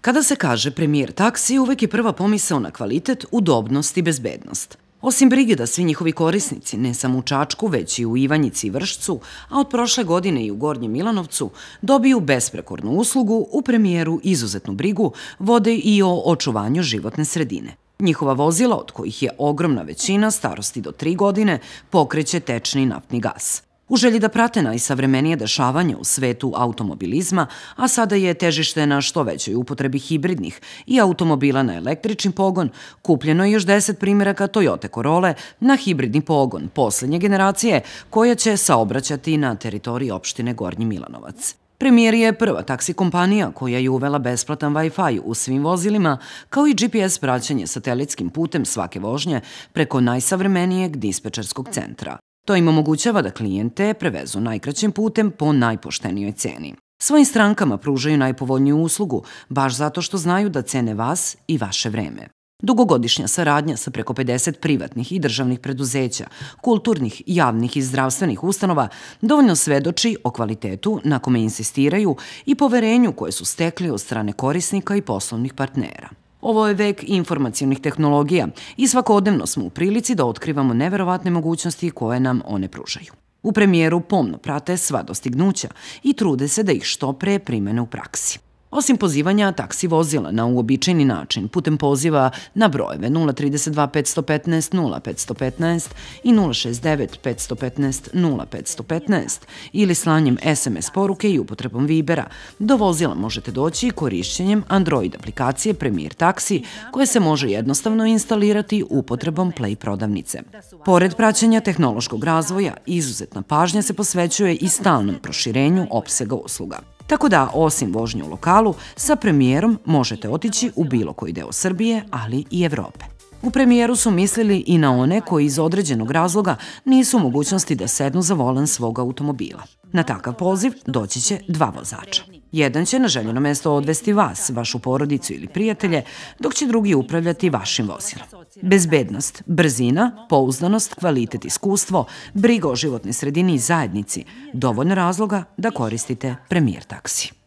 Kada se kaže premijer taksi, uvek je prva pomisao na kvalitet, udobnost i bezbednost. Osim brige da svi njihovi korisnici, ne samo u Čačku, već i u Ivanjici i Vršcu, a od prošle godine i u Gornjem Milanovcu, dobiju besprekornu uslugu, u premijeru izuzetnu brigu, vode i o očuvanju životne sredine. Njihova vozila, od kojih je ogromna većina starosti do 3 godine, pokreće tečni naftni gas. U želji da prate najsavremenije dešavanje u svetu automobilizma, a sada je težište na što većoj upotrebi hibridnih i automobila na električni pogon, kupljeno je još 10 primjeraka Toyota Corolla na hibridni pogon poslednje generacije koja će saobraćati na teritoriji opštine Gornji Milanovac. Premijer je prva taksi kompanija koja je uvela besplatan Wi-Fi u svim vozilima, kao i GPS praćanje satelitskim putem svake vožnje preko najsavremenijeg dispečerskog centra. To im omogućava da klijente prevezu najkraćim putem po najpoštenijoj ceni. Svojim strankama pružaju najpovoljniju uslugu, baš zato što znaju da cene vas i vaše vreme. Dugogodišnja saradnja sa preko 50 privatnih i državnih preduzeća, kulturnih, javnih i zdravstvenih ustanova dovoljno svedoči o kvalitetu na kome insistiraju i poverenju koje su stekli od strane korisnika i poslovnih partnera. Ovo je vek informacijonih tehnologija i svakodnevno smo u prilici da otkrivamo neverovatne mogućnosti koje nam one pružaju. U premijeru pomno prate sva dostignuća i trude se da ih što pre primene u praksi. Osim pozivanja taksi vozila na uobičajni način putem poziva na brojeve 032 515 0515 i 069 515 0515 ili slanjem SMS poruke i upotrebom Vibera, do vozila možete doći korišćenjem Android aplikacije Premier Taxi koje se može jednostavno instalirati upotrebom Play prodavnice. Pored praćenja tehnološkog razvoja, izuzetna pažnja se posvećuje i stalnom proširenju opsega usluga. Tako da, osim vožnje u lokalu, sa premijerom možete otići u bilo koji deo Srbije, ali i Evrope. U premijeru su mislili i na one koji iz određenog razloga nisu u mogućnosti da sednu za volan svog automobila. Na takav poziv doći će dva vozača. Jedan će na željeno mesto odvesti vas, vašu porodicu ili prijatelje, dok će drugi upravljati vašim vozilom. Bezbednost, brzina, pouzdanost, kvalitet iskustvo, briga o životnoj sredini i zajednici, dovoljno razloga da koristite premijer taksi.